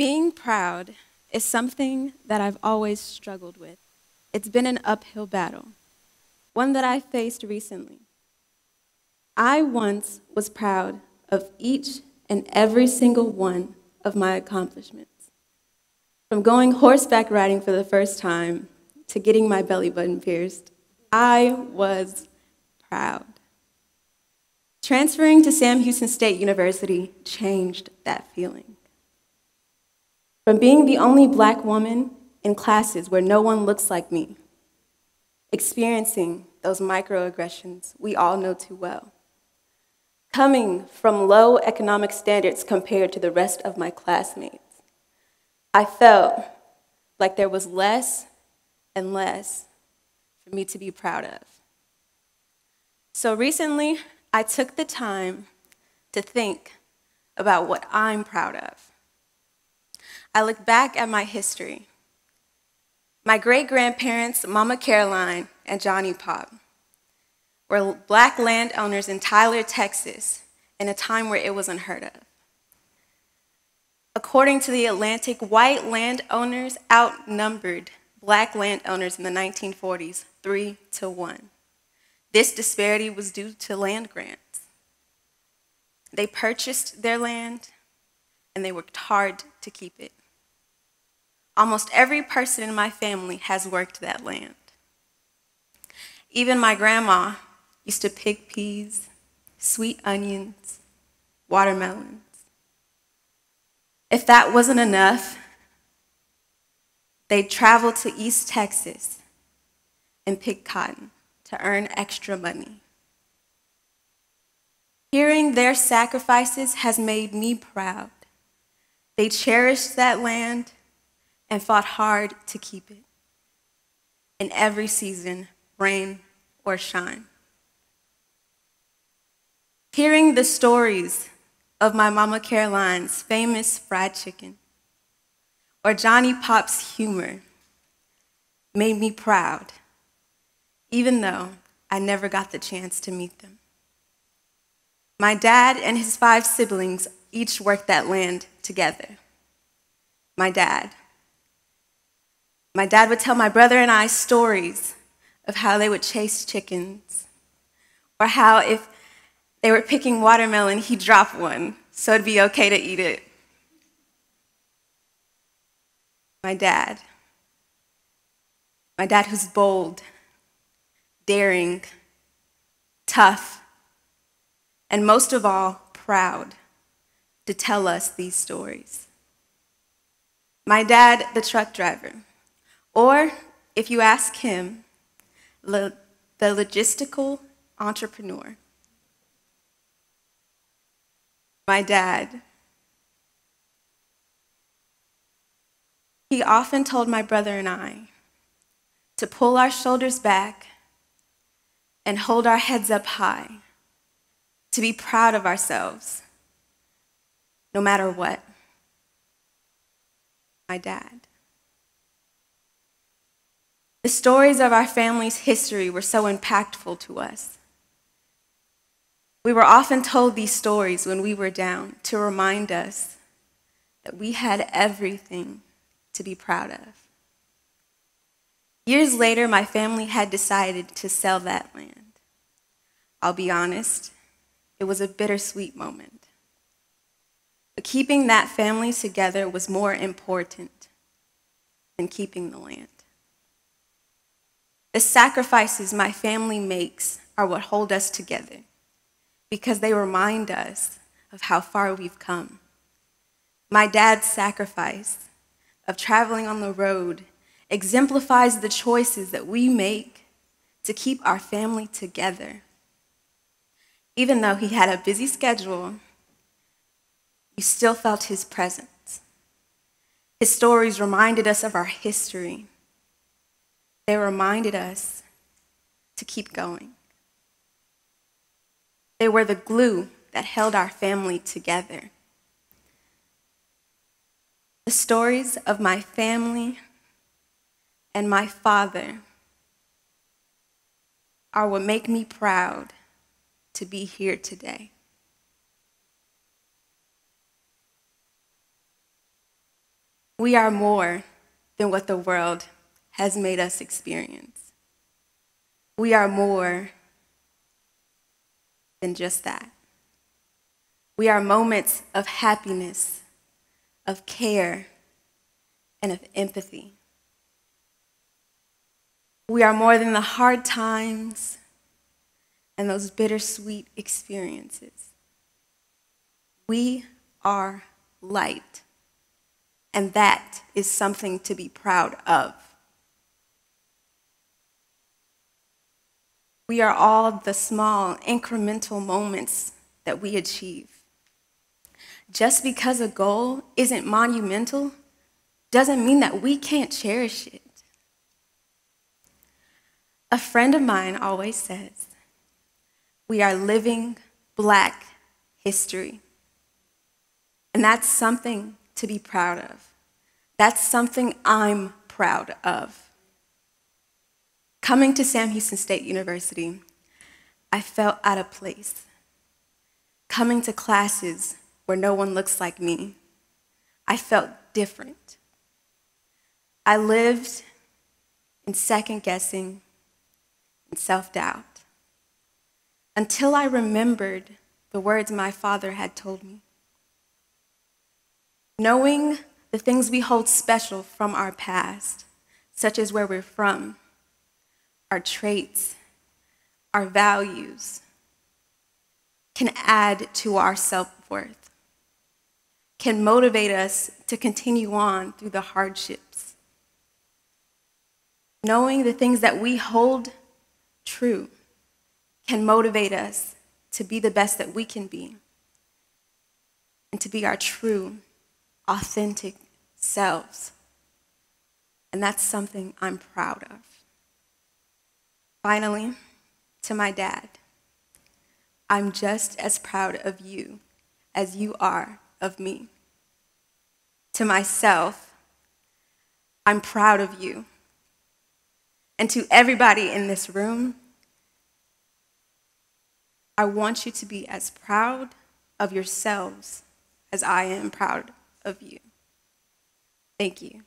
Being proud is something that I've always struggled with. It's been an uphill battle, one that I faced recently. I once was proud of each and every single one of my accomplishments. From going horseback riding for the first time to getting my belly button pierced, I was proud. Transferring to Sam Houston State University changed that feeling. From being the only black woman in classes where no one looks like me, experiencing those microaggressions we all know too well, coming from low economic standards compared to the rest of my classmates, I felt like there was less and less for me to be proud of. So recently, I took the time to think about what I'm proud of. I look back at my history. My great grandparents, Mama Caroline and Johnny Pop, were black landowners in Tyler, Texas, in a time where it was unheard of. According to the Atlantic, white landowners outnumbered black landowners in the 1940s three to one. This disparity was due to land grants. They purchased their land and they worked hard to keep it. Almost every person in my family has worked that land. Even my grandma used to pick peas, sweet onions, watermelons. If that wasn't enough, they'd travel to East Texas and pick cotton to earn extra money. Hearing their sacrifices has made me proud. They cherished that land and fought hard to keep it in every season, rain or shine. Hearing the stories of my Mama Caroline's famous fried chicken or Johnny Pop's humor made me proud, even though I never got the chance to meet them. My dad and his five siblings each worked that land together. My dad, my dad would tell my brother and I stories of how they would chase chickens, or how if they were picking watermelon, he'd drop one, so it'd be okay to eat it. My dad, my dad who's bold, daring, tough, and most of all, proud to tell us these stories. My dad, the truck driver, or, if you ask him, the logistical entrepreneur. My dad. He often told my brother and I to pull our shoulders back and hold our heads up high, to be proud of ourselves, no matter what. My dad. The stories of our family's history were so impactful to us. We were often told these stories when we were down to remind us that we had everything to be proud of. Years later, my family had decided to sell that land. I'll be honest, it was a bittersweet moment. But keeping that family together was more important than keeping the land. The sacrifices my family makes are what hold us together because they remind us of how far we've come. My dad's sacrifice of traveling on the road exemplifies the choices that we make to keep our family together. Even though he had a busy schedule, you still felt his presence. His stories reminded us of our history they reminded us to keep going. They were the glue that held our family together. The stories of my family and my father are what make me proud to be here today. We are more than what the world has made us experience. We are more than just that. We are moments of happiness, of care, and of empathy. We are more than the hard times and those bittersweet experiences. We are light, and that is something to be proud of. We are all the small, incremental moments that we achieve. Just because a goal isn't monumental doesn't mean that we can't cherish it. A friend of mine always says, We are living black history. And that's something to be proud of. That's something I'm proud of. Coming to Sam Houston State University, I felt out of place. Coming to classes where no one looks like me, I felt different. I lived in second guessing and self doubt until I remembered the words my father had told me. Knowing the things we hold special from our past, such as where we're from, our traits, our values, can add to our self worth, can motivate us to continue on through the hardships. Knowing the things that we hold true can motivate us to be the best that we can be and to be our true, authentic selves. And that's something I'm proud of. Finally, to my dad, I'm just as proud of you as you are of me. To myself, I'm proud of you. And to everybody in this room, I want you to be as proud of yourselves as I am proud of you. Thank you.